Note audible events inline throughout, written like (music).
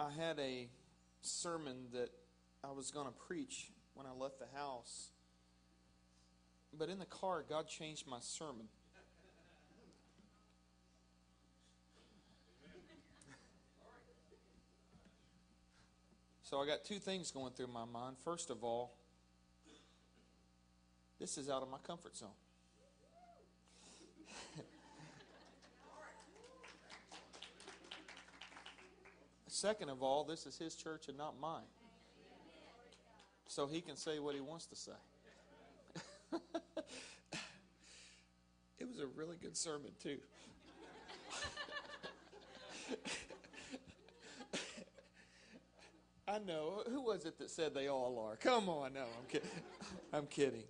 I had a sermon that I was going to preach when I left the house. But in the car, God changed my sermon. So I got two things going through my mind. First of all, this is out of my comfort zone. Second of all, this is his church and not mine. So he can say what he wants to say. (laughs) it was a really good sermon, too. (laughs) I know. Who was it that said they all are? Come on, no, I'm kidding. I'm kidding.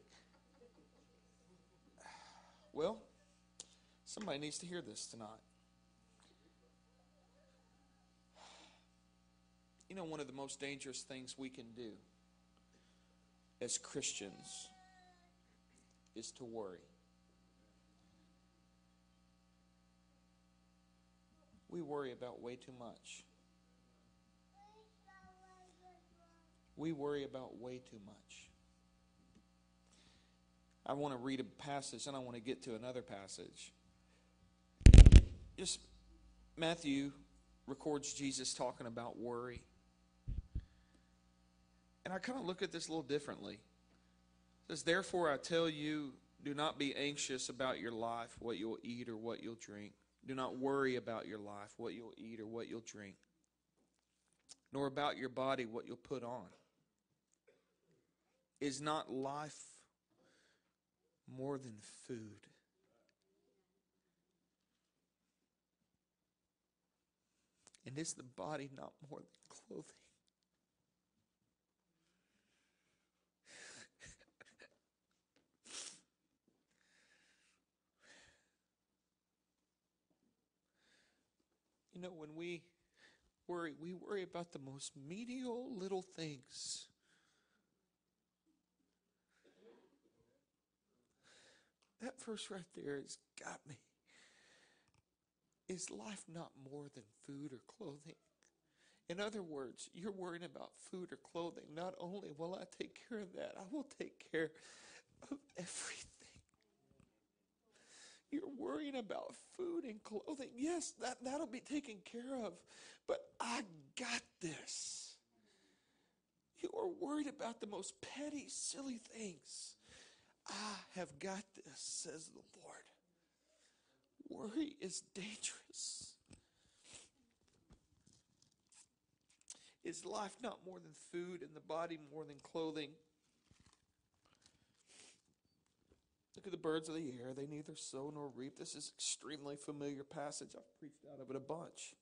Well, somebody needs to hear this tonight. You know, one of the most dangerous things we can do as Christians is to worry. We worry about way too much. We worry about way too much. I want to read a passage and I want to get to another passage. Just Matthew records Jesus talking about worry. And I kind of look at this a little differently. It says, Therefore I tell you, do not be anxious about your life, what you'll eat or what you'll drink. Do not worry about your life, what you'll eat or what you'll drink, nor about your body, what you'll put on. Is not life more than food? And is the body not more than clothing? You know, when we worry, we worry about the most menial little things. That verse right there has got me. Is life not more than food or clothing? In other words, you're worrying about food or clothing. Not only will I take care of that, I will take care of everything. You're worrying about food and clothing. Yes, that, that'll be taken care of, but I got this. You are worried about the most petty, silly things. I have got this, says the Lord. Worry is dangerous. Is life not more than food and the body more than clothing? Look at the birds of the air. They neither sow nor reap. This is extremely familiar passage. I've preached out of it a bunch.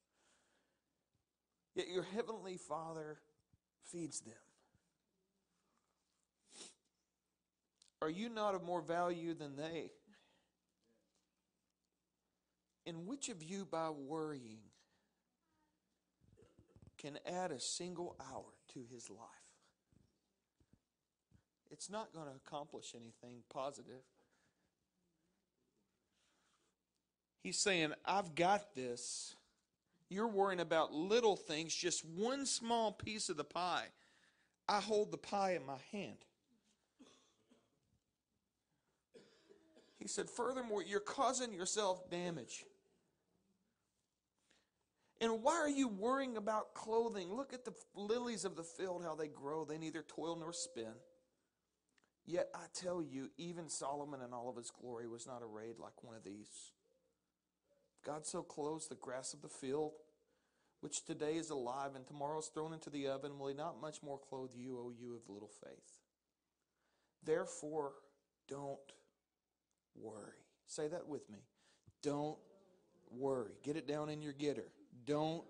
Yet your heavenly Father feeds them. Are you not of more value than they? And which of you, by worrying, can add a single hour to his life? It's not going to accomplish anything positive. He's saying, I've got this. You're worrying about little things, just one small piece of the pie. I hold the pie in my hand. He said, Furthermore, you're causing yourself damage. And why are you worrying about clothing? Look at the lilies of the field, how they grow. They neither toil nor spin. Yet I tell you, even Solomon in all of his glory was not arrayed like one of these. God so clothes the grass of the field, which today is alive and tomorrow is thrown into the oven, will he not much more clothe you, O you of little faith? Therefore, don't worry. Say that with me. Don't worry. Get it down in your getter. Don't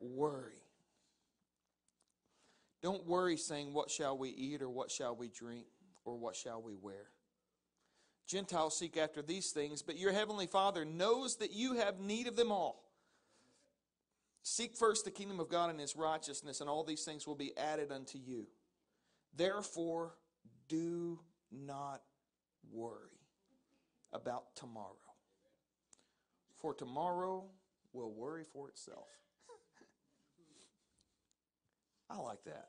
worry. Don't worry saying, What shall we eat, or what shall we drink, or what shall we wear? Gentiles seek after these things, but your heavenly Father knows that you have need of them all. Seek first the kingdom of God and his righteousness, and all these things will be added unto you. Therefore, do not worry about tomorrow. For tomorrow will worry for itself. I like that.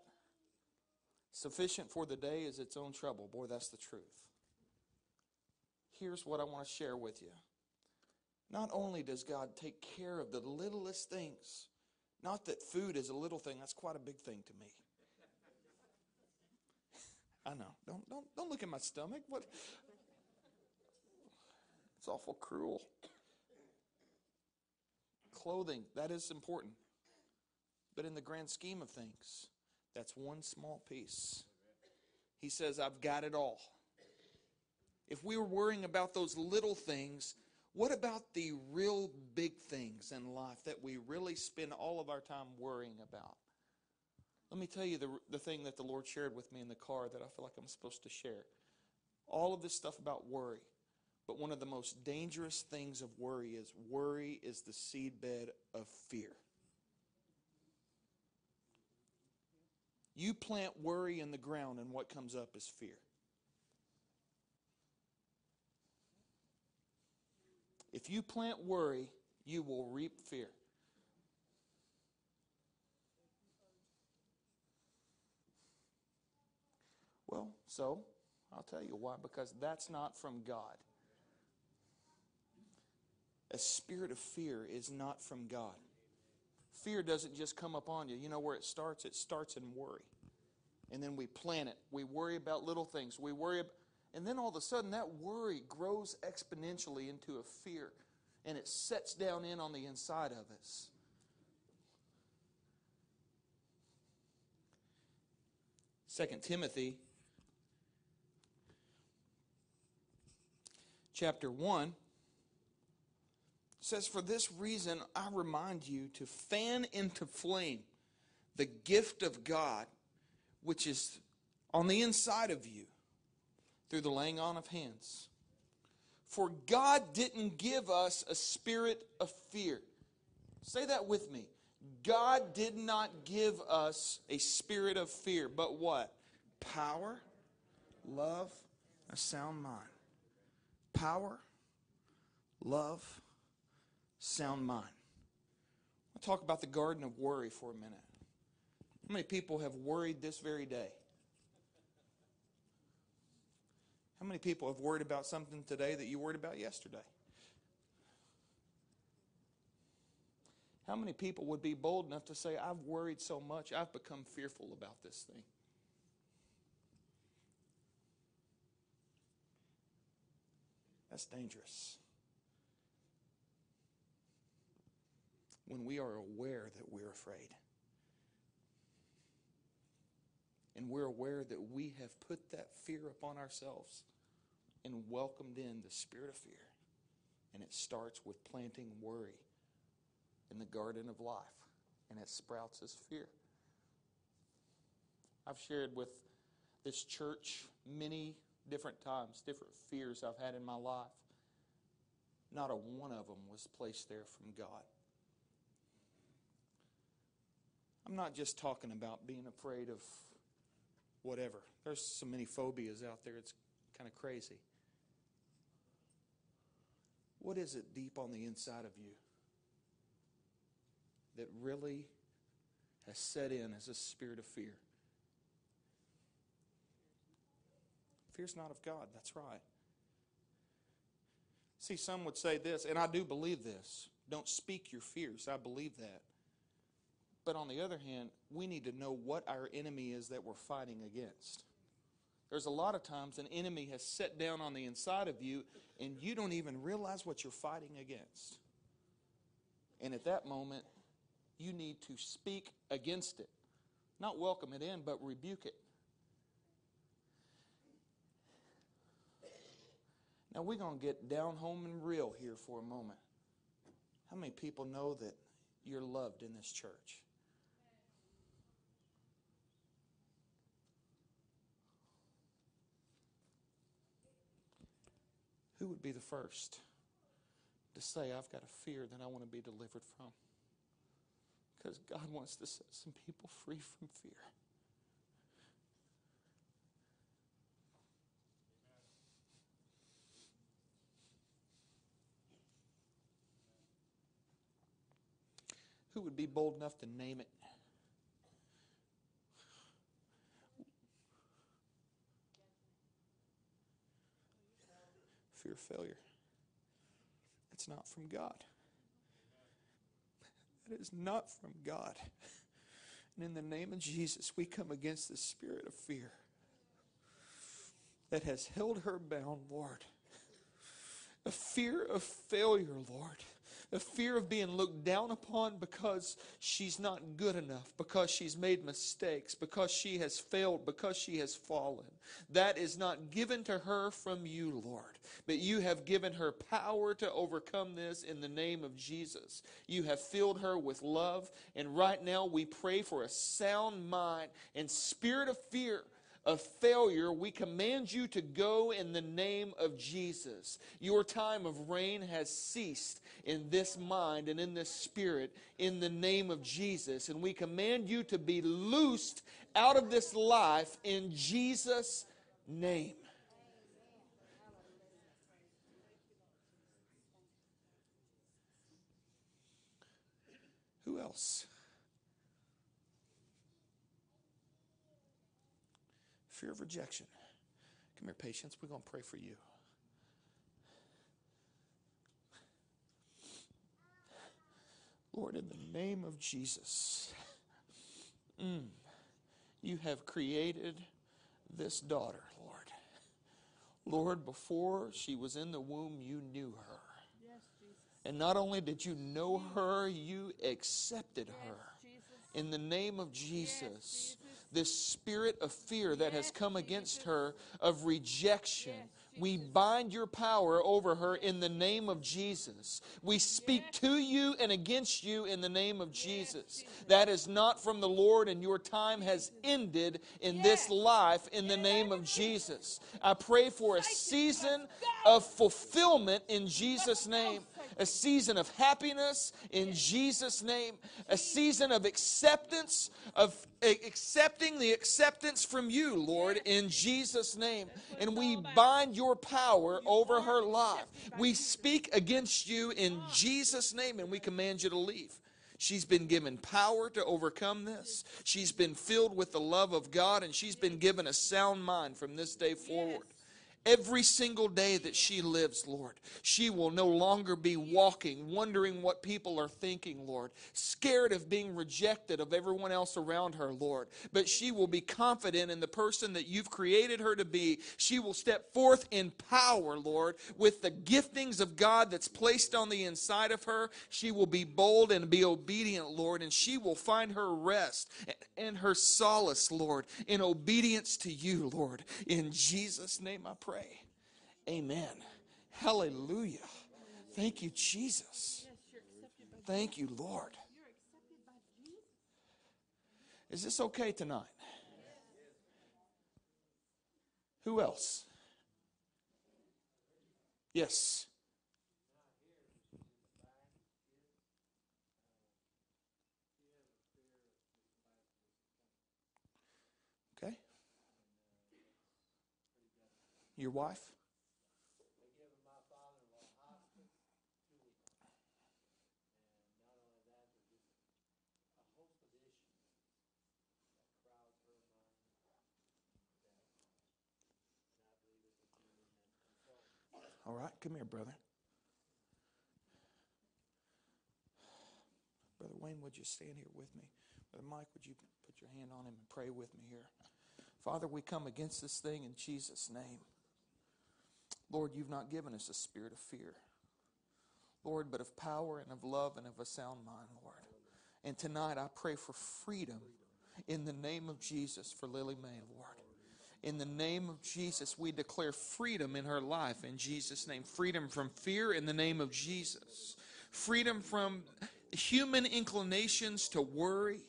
Sufficient for the day is its own trouble. Boy, that's the truth. Here's what I want to share with you. Not only does God take care of the littlest things, not that food is a little thing, that's quite a big thing to me. I know. Don't don't don't look at my stomach. What It's awful cruel. Clothing, that is important. But in the grand scheme of things, that's one small piece. He says, I've got it all. If we were worrying about those little things, what about the real big things in life that we really spend all of our time worrying about? Let me tell you the, the thing that the Lord shared with me in the car that I feel like I'm supposed to share. All of this stuff about worry. But one of the most dangerous things of worry is worry is the seedbed of fear. You plant worry in the ground, and what comes up is fear. If you plant worry, you will reap fear. Well, so I'll tell you why. Because that's not from God. A spirit of fear is not from God. Fear doesn't just come upon you. You know where it starts? It starts in worry. And then we plan it. We worry about little things. We worry about, and then all of a sudden that worry grows exponentially into a fear and it sets down in on the inside of us. Second Timothy chapter 1 says, For this reason I remind you to fan into flame the gift of God which is on the inside of you through the laying on of hands. For God didn't give us a spirit of fear. Say that with me. God did not give us a spirit of fear, but what? Power, love, a sound mind. Power, love, sound mind. I'll talk about the garden of worry for a minute. How many people have worried this very day? How many people have worried about something today that you worried about yesterday? How many people would be bold enough to say, I've worried so much, I've become fearful about this thing? That's dangerous. When we are aware that we're afraid and we're aware that we have put that fear upon ourselves and welcomed in the spirit of fear. And it starts with planting worry in the garden of life, and it sprouts as fear. I've shared with this church many different times, different fears I've had in my life. Not a one of them was placed there from God. I'm not just talking about being afraid of whatever. There's so many phobias out there, it's kind of crazy. What is it deep on the inside of you that really has set in as a spirit of fear? Fear's not of God, that's right. See, some would say this, and I do believe this. Don't speak your fears. I believe that. But on the other hand, we need to know what our enemy is that we're fighting against. There's a lot of times an enemy has set down on the inside of you and you don't even realize what you're fighting against. And at that moment, you need to speak against it. Not welcome it in, but rebuke it. Now we're going to get down home and real here for a moment. How many people know that you're loved in this church? Who would be the first to say, I've got a fear that I want to be delivered from? Because God wants to set some people free from fear. Who would be bold enough to name it? Fear of failure. It's not from God. That is not from God. And in the name of Jesus, we come against the spirit of fear that has held her bound, Lord. A fear of failure, Lord the fear of being looked down upon because she's not good enough, because she's made mistakes, because she has failed, because she has fallen. That is not given to her from you, Lord. But you have given her power to overcome this in the name of Jesus. You have filled her with love. And right now we pray for a sound mind and spirit of fear of failure, we command you to go in the name of Jesus. Your time of reign has ceased in this mind and in this spirit in the name of Jesus. And we command you to be loosed out of this life in Jesus' name. Who else? Fear of rejection. Come here, patience. We're going to pray for you. Lord, in the name of Jesus, mm, you have created this daughter, Lord. Lord, before she was in the womb, you knew her. Yes, and not only did you know her, you accepted yes, her. Jesus. In the name of Jesus. Yes, this spirit of fear that has come against her of rejection. We bind your power over her in the name of Jesus. We speak to you and against you in the name of Jesus. That is not from the Lord, and your time has ended in this life in the name of Jesus. I pray for a season of fulfillment in Jesus' name a season of happiness in Jesus' name, a season of acceptance, of accepting the acceptance from you, Lord, in Jesus' name. And we bind your power over her life. We speak against you in Jesus' name, and we command you to leave. She's been given power to overcome this. She's been filled with the love of God, and she's been given a sound mind from this day forward. Every single day that she lives, Lord, she will no longer be walking, wondering what people are thinking, Lord, scared of being rejected of everyone else around her, Lord. But she will be confident in the person that you've created her to be. She will step forth in power, Lord, with the giftings of God that's placed on the inside of her. She will be bold and be obedient, Lord, and she will find her rest and her solace, Lord, in obedience to you, Lord. In Jesus' name I pray pray. Amen. Hallelujah. Thank you, Jesus. Thank you, Lord. Is this okay tonight? Who else? Yes. Your wife? All right, come here, brother. Brother Wayne, would you stand here with me? Brother Mike, would you put your hand on him and pray with me here? Father, we come against this thing in Jesus' name. Lord, you've not given us a spirit of fear, Lord, but of power and of love and of a sound mind, Lord. And tonight I pray for freedom in the name of Jesus for Lily May, Lord. In the name of Jesus, we declare freedom in her life in Jesus' name. Freedom from fear in the name of Jesus. Freedom from human inclinations to worry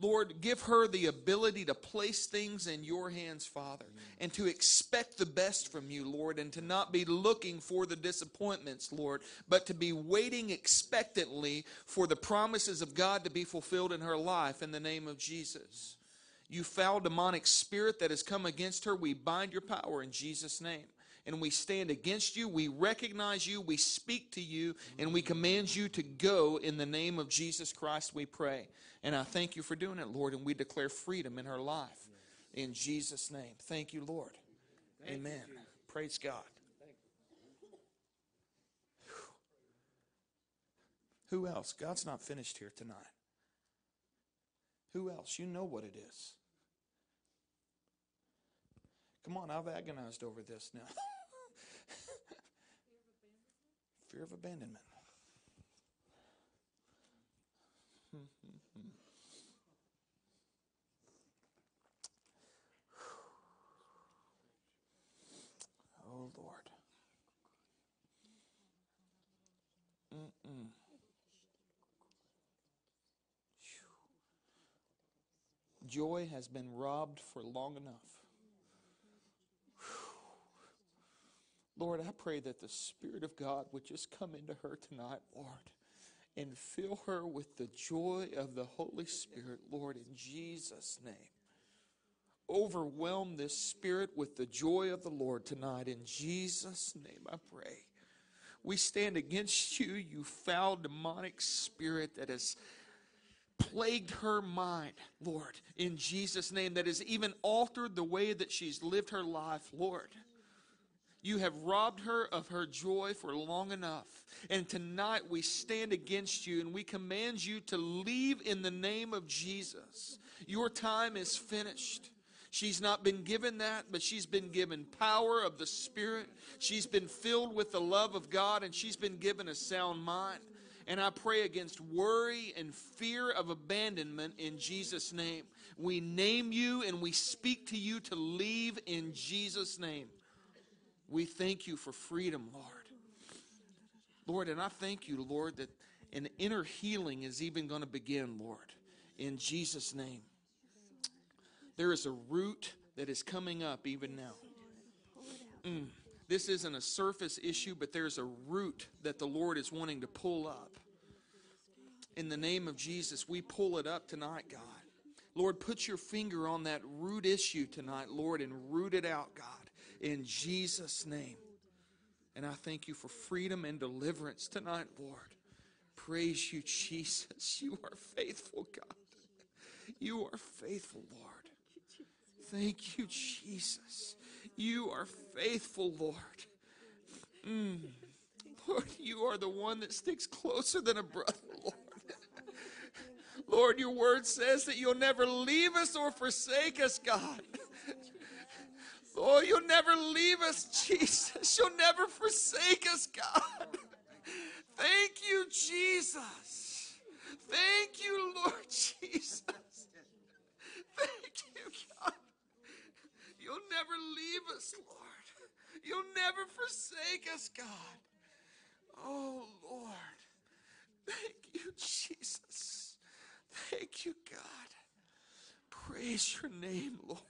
Lord, give her the ability to place things in your hands, Father, and to expect the best from you, Lord, and to not be looking for the disappointments, Lord, but to be waiting expectantly for the promises of God to be fulfilled in her life in the name of Jesus. You foul demonic spirit that has come against her, we bind your power in Jesus' name and we stand against you. We recognize you. We speak to you and we command you to go in the name of Jesus Christ, we pray. And I thank you for doing it, Lord. And we declare freedom in her life in Jesus' name. Thank you, Lord. Thank Amen. You, Praise God. Who else? God's not finished here tonight. Who else? You know what it is. Come on, I've agonized over this now. (laughs) Fear of abandonment. (sighs) oh, Lord. Joy has been robbed for long enough. Lord, I pray that the Spirit of God would just come into her tonight, Lord, and fill her with the joy of the Holy Spirit, Lord, in Jesus' name. Overwhelm this spirit with the joy of the Lord tonight, in Jesus' name, I pray. We stand against you, you foul demonic spirit that has plagued her mind, Lord, in Jesus' name, that has even altered the way that she's lived her life, Lord. You have robbed her of her joy for long enough. And tonight we stand against you and we command you to leave in the name of Jesus. Your time is finished. She's not been given that, but she's been given power of the Spirit. She's been filled with the love of God, and she's been given a sound mind. And I pray against worry and fear of abandonment in Jesus' name. We name you and we speak to you to leave in Jesus' name. We thank you for freedom, Lord. Lord, and I thank you, Lord, that an inner healing is even going to begin, Lord, in Jesus' name. There is a root that is coming up even now. Mm. This isn't a surface issue, but there's a root that the Lord is wanting to pull up. In the name of Jesus, we pull it up tonight, God. Lord, put your finger on that root issue tonight, Lord, and root it out, God in Jesus' name. And I thank you for freedom and deliverance tonight, Lord. Praise you, Jesus. (laughs) You are faithful, God. You are faithful, Lord. Thank you, Jesus. You are faithful, Lord. Mm. Lord, you are the one that sticks closer than a brother, Lord. (laughs) Lord, your word says that you'll never leave us or forsake us, God. Oh, you'll never leave us, (laughs) Jesus. You'll never forsake us, God. Thank you, Jesus. Thank you, Lord (laughs) Jesus. Thank you, God. You'll never leave us, Lord. You'll never forsake us, God. Oh, Lord. Thank you, Jesus. Thank you, God. Praise your name, Lord.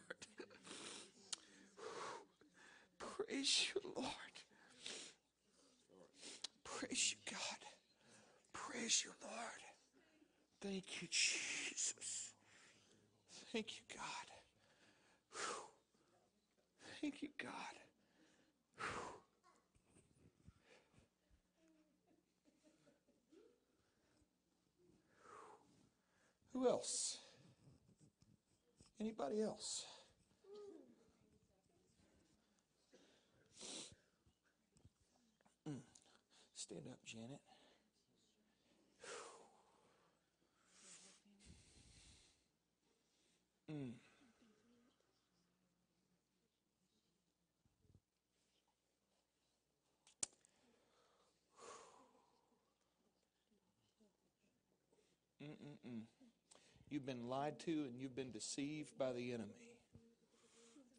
Praise you, Lord. Praise you, God. Praise you, Lord. Thank you, Jesus. Thank you, God. Whew. Thank you, God. Whew. Who else? Anybody else? Stand up, Janet. Mm. Mm-mm-mm. You've been lied to and you've been deceived by the enemy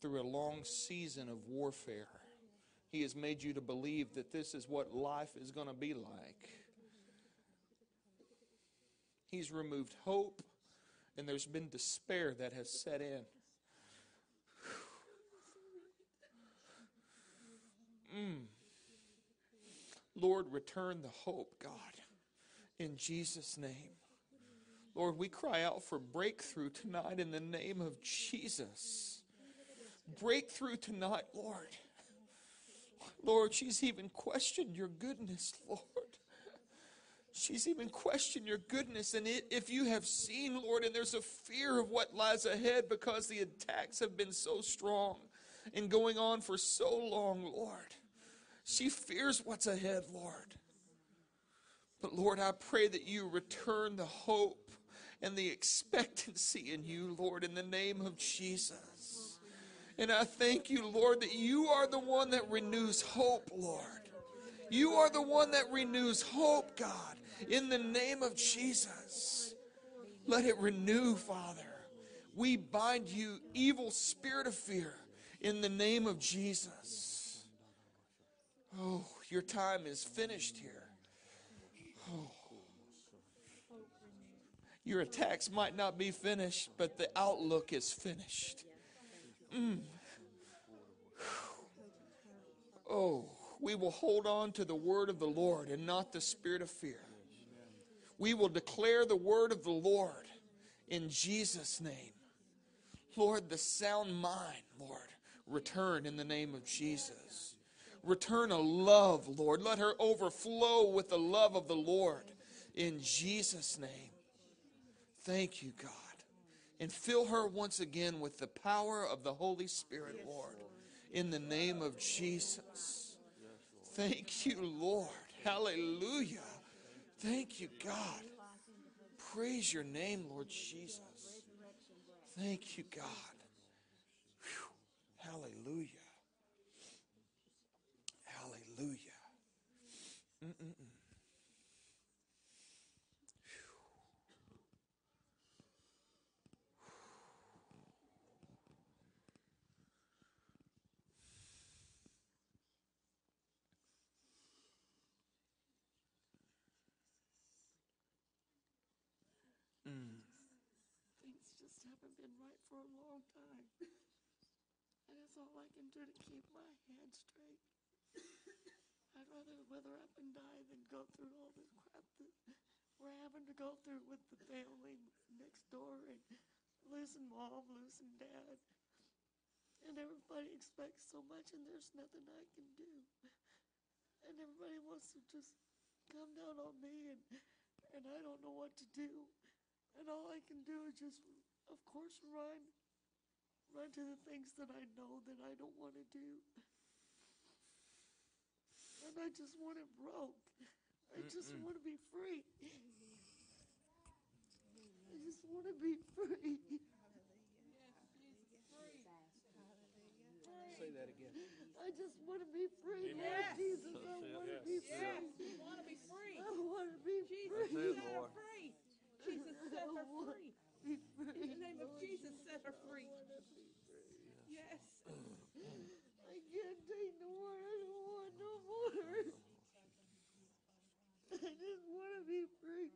through a long season of warfare. He has made you to believe that this is what life is going to be like. He's removed hope, and there's been despair that has set in. Mm. Lord, return the hope, God, in Jesus' name. Lord, we cry out for breakthrough tonight in the name of Jesus. Breakthrough tonight, Lord. Lord, she's even questioned your goodness, (laughs) Lord. She's even questioned your goodness. And if you have seen, Lord, and there's a fear of what lies ahead because the attacks have been so strong and going on for so long, Lord, she fears what's ahead, Lord. But Lord, I pray that you return the hope and the expectancy in you, Lord, in the name of Jesus. And I thank you, Lord, that you are the one that renews hope, Lord. You are the one that renews hope, God, in the name of Jesus. Let it renew, Father. We bind you, evil spirit of fear, in the name of Jesus. Oh, your time is finished here. Oh. Your attacks might not be finished, but the outlook is finished. Mm. Oh, we will hold on to the word of the Lord and not the spirit of fear. We will declare the word of the Lord in Jesus' name. Lord, the sound mind, Lord, return in the name of Jesus. Return a love, Lord. Let her overflow with the love of the Lord in Jesus' name. Thank you, God. And fill her once again with the power of the Holy Spirit, Lord, in the name of Jesus. Thank you, Lord. Hallelujah. Thank you, God. Praise your name, Lord Jesus. Thank you, God. Whew. Hallelujah. Hallelujah. Mm-mm-mm. Mm. Things just haven't been right for a long time. And it's all I can do to keep my head straight. I'd rather wither up and die than go through all this crap that we're having to go through with the family next door and losing mom, losing dad. And everybody expects so much and there's nothing I can do. And everybody wants to just come down on me and and I don't know what to do. And all I can do is just, of course, run. Run to the things that I know that I don't want to do. And I just want it broke. I just want to be free. I just want to be free. Say that again. I just want to be free, Lord Jesus. I want to be Yes, free. we want to be free. I want to be Jesus free. set her free. Jesus set her free. In the name of Jesus, set her free. Yes. I can't take no more. I don't want no more. I just want to be free.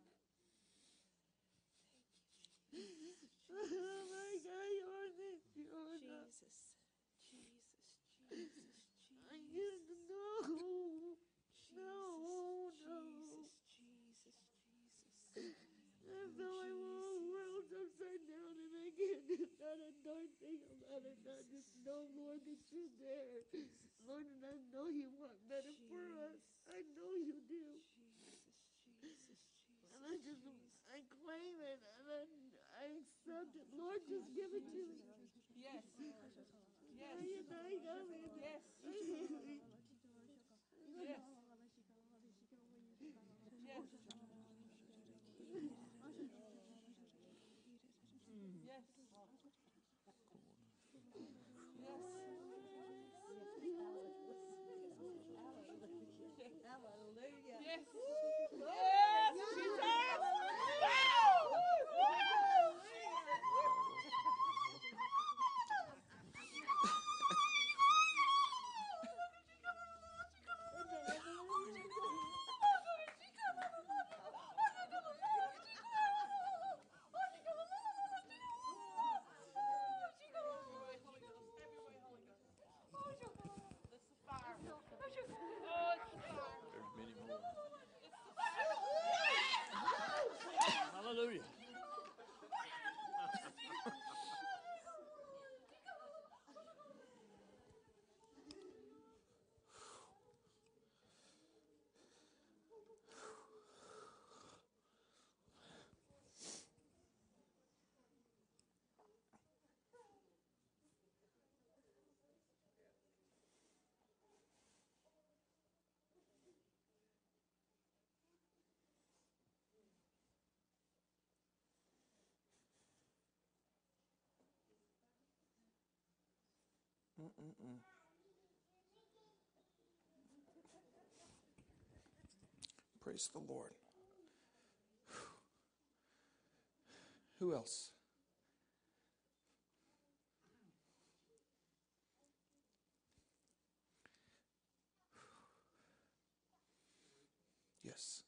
Oh my God, you're this, you're not. Jesus, Jesus, Jesus, I can't, no, no, no. Jesus, Jesus. I feel like my whole world's upside down and I can't do not a darn thing about it. I just know, Lord, that you're there. Lord, and I know you want better for us. I know you do. Jesus, And I just, I claim it and I, I accept it. Lord, just give it to me. Yes. Yes. Yes. Yes. Mm-mm-mm. Praise the Lord. Who else? Yes.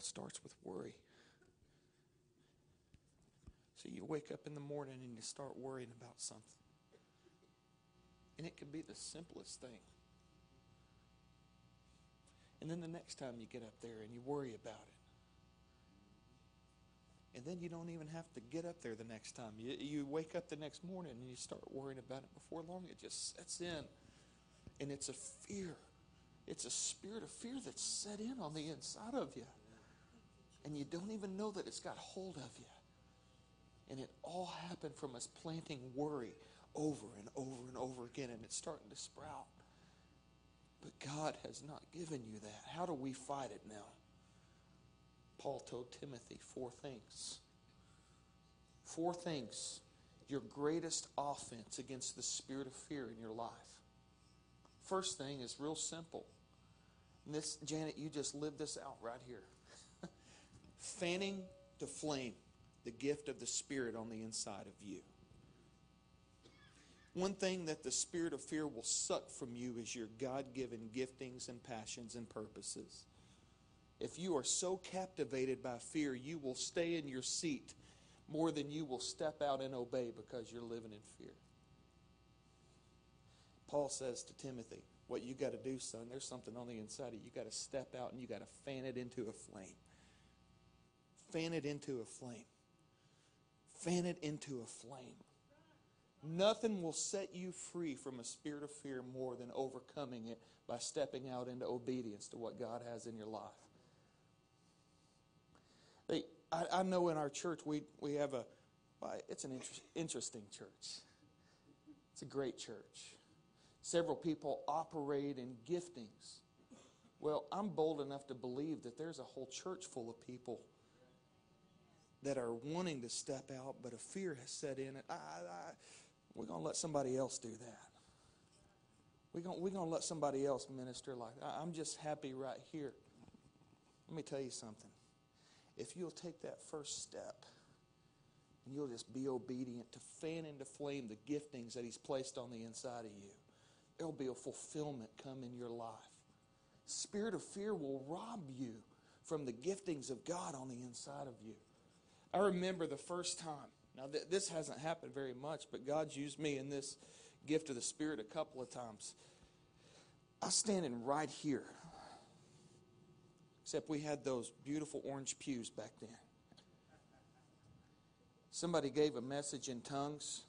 All starts with worry. So you wake up in the morning and you start worrying about something. And it could be the simplest thing. And then the next time you get up there and you worry about it. And then you don't even have to get up there the next time. You, you wake up the next morning and you start worrying about it. Before long, it just sets in. And it's a fear. It's a spirit of fear that's set in on the inside of you. And you don't even know that it's got hold of you. And it all happened from us planting worry over and over and over again, and it's starting to sprout. But God has not given you that. How do we fight it now? Paul told Timothy four things. Four things. Your greatest offense against the spirit of fear in your life. First thing is real simple. And this, Janet, you just lived this out right here. Fanning to flame the gift of the Spirit on the inside of you. One thing that the spirit of fear will suck from you is your God given giftings and passions and purposes. If you are so captivated by fear, you will stay in your seat more than you will step out and obey because you're living in fear. Paul says to Timothy, What you got to do, son, there's something on the inside of you. You got to step out and you got to fan it into a flame. Fan it into a flame. Fan it into a flame. Nothing will set you free from a spirit of fear more than overcoming it by stepping out into obedience to what God has in your life. I, I know in our church we, we have a, it's an inter- interesting church. It's a great church. Several people operate in giftings. Well, I'm bold enough to believe that there's a whole church full of people that are wanting to step out, but a fear has set in. And I, I, we're going to let somebody else do that. We're going, we're to let somebody else minister like that. I'm just happy right here. Let me tell you something. If you'll take that first step and you'll just be obedient to fan into flame the giftings that He's placed on the inside of you, there'll be a fulfillment come in your life. Spirit of fear will rob you from the giftings of God on the inside of you. I remember the first time. Now, th- this hasn't happened very much, but God's used me in this gift of the Spirit a couple of times. I was standing right here, except we had those beautiful orange pews back then. Somebody gave a message in tongues,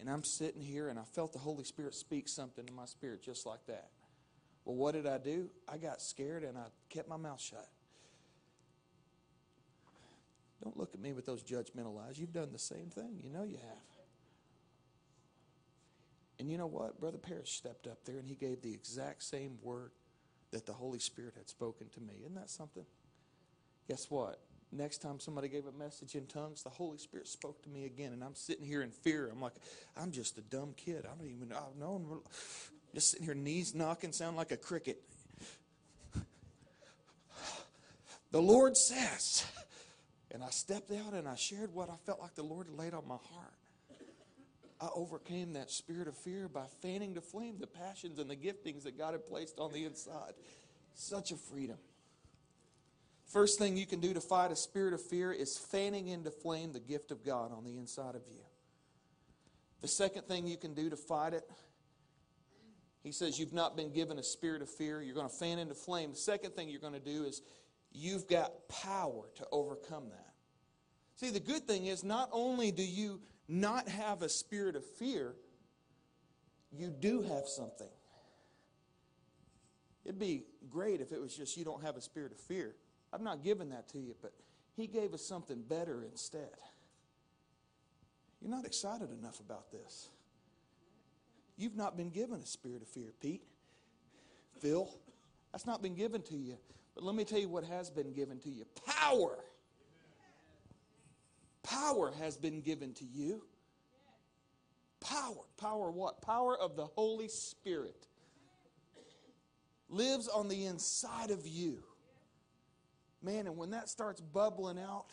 and I'm sitting here, and I felt the Holy Spirit speak something to my spirit just like that. Well, what did I do? I got scared and I kept my mouth shut. Don't look at me with those judgmental eyes. You've done the same thing. You know you have. And you know what? Brother Parrish stepped up there and he gave the exact same word that the Holy Spirit had spoken to me. Isn't that something? Guess what? Next time somebody gave a message in tongues, the Holy Spirit spoke to me again, and I'm sitting here in fear. I'm like, I'm just a dumb kid. I don't even know. I'm just sitting here, knees knocking, sound like a cricket. The Lord says. And I stepped out and I shared what I felt like the Lord laid on my heart. I overcame that spirit of fear by fanning to flame the passions and the giftings that God had placed on the inside. Such a freedom. First thing you can do to fight a spirit of fear is fanning into flame the gift of God on the inside of you. The second thing you can do to fight it, he says, You've not been given a spirit of fear. You're going to fan into flame. The second thing you're going to do is you've got power to overcome that. See, the good thing is not only do you not have a spirit of fear, you do have something. It'd be great if it was just you don't have a spirit of fear. I'm not giving that to you, but He gave us something better instead. You're not excited enough about this. You've not been given a spirit of fear, Pete. Phil, that's not been given to you. But let me tell you what has been given to you power. Power has been given to you. Power. Power what? Power of the Holy Spirit lives on the inside of you. Man, and when that starts bubbling out,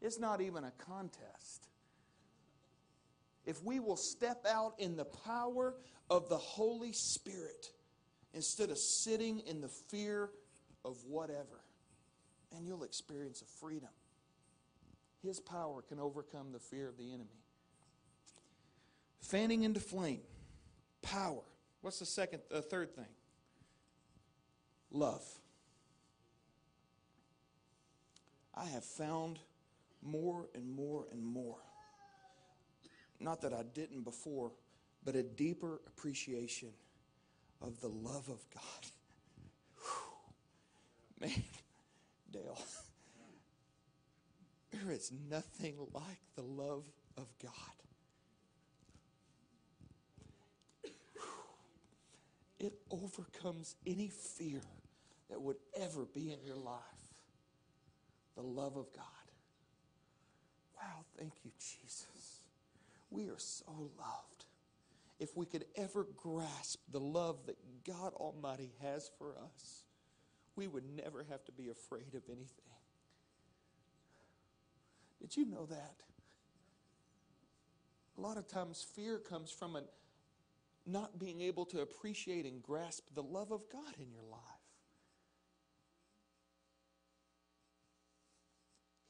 it's not even a contest. If we will step out in the power of the Holy Spirit instead of sitting in the fear of whatever, and you'll experience a freedom. His power can overcome the fear of the enemy. Fanning into flame, power. What's the second, the third thing? Love. I have found more and more and more. Not that I didn't before, but a deeper appreciation of the love of God. Man, (laughs) Dale, (laughs) there is nothing like the love of God. It overcomes any fear that would ever be in your life. The love of God. Wow, thank you, Jesus. We are so loved. If we could ever grasp the love that God Almighty has for us, we would never have to be afraid of anything. Did you know that? A lot of times, fear comes from a not being able to appreciate and grasp the love of God in your life.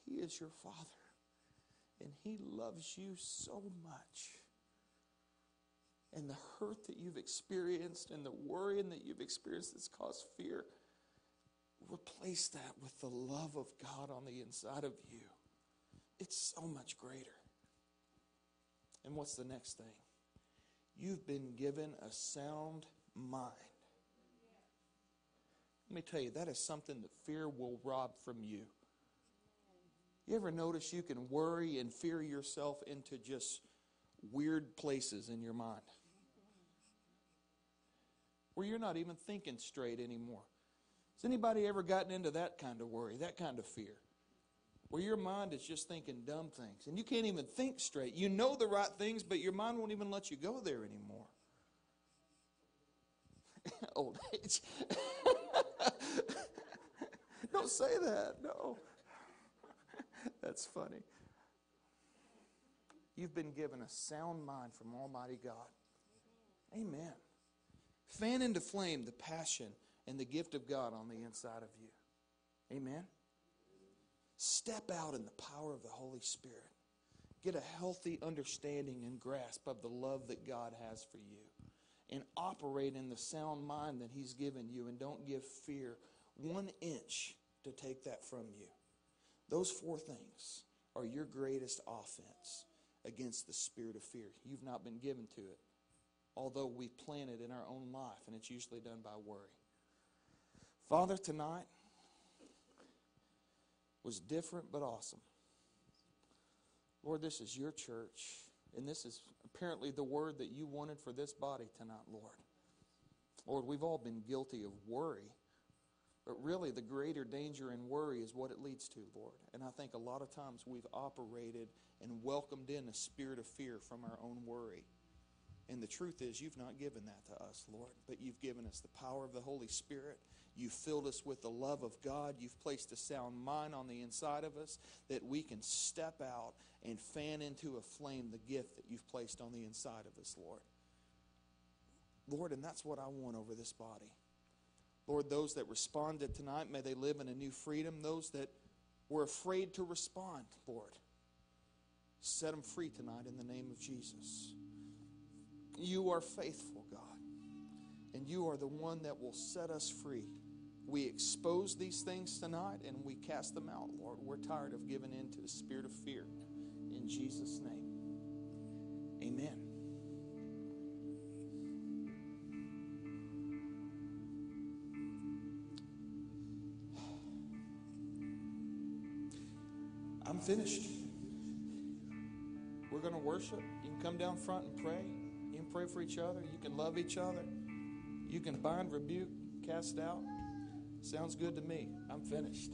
He is your Father, and He loves you so much. And the hurt that you've experienced and the worrying that you've experienced that's caused fear, replace that with the love of God on the inside of you. It's so much greater. And what's the next thing? You've been given a sound mind. Let me tell you, that is something that fear will rob from you. You ever notice you can worry and fear yourself into just weird places in your mind? Where you're not even thinking straight anymore. Has anybody ever gotten into that kind of worry, that kind of fear? Where your mind is just thinking dumb things and you can't even think straight. You know the right things, but your mind won't even let you go there anymore. (laughs) Old age. (laughs) don't say that. No. (laughs) That's funny. You've been given a sound mind from Almighty God. Amen. Fan into flame the passion and the gift of God on the inside of you. Amen. Step out in the power of the Holy Spirit. Get a healthy understanding and grasp of the love that God has for you. And operate in the sound mind that He's given you. And don't give fear one inch to take that from you. Those four things are your greatest offense against the spirit of fear. You've not been given to it, although we plan it in our own life, and it's usually done by worry. Father, tonight was different but awesome. Lord, this is your church, and this is apparently the word that you wanted for this body tonight, Lord. Lord, we've all been guilty of worry, but really the greater danger in worry is what it leads to, Lord. And I think a lot of times we've operated and welcomed in a spirit of fear from our own worry. And the truth is, you've not given that to us, Lord, but you've given us the power of the Holy Spirit. You've filled us with the love of God. You've placed a sound mind on the inside of us that we can step out and fan into a flame the gift that you've placed on the inside of us, Lord. Lord, and that's what I want over this body. Lord, those that responded tonight, may they live in a new freedom. Those that were afraid to respond, Lord, set them free tonight in the name of Jesus. You are faithful, God, and you are the one that will set us free. We expose these things tonight and we cast them out, Lord. We're tired of giving in to the spirit of fear. In Jesus' name, amen. I'm finished. We're going to worship. You can come down front and pray. Pray for each other. You can love each other. You can bind, rebuke, cast out. Sounds good to me. I'm finished.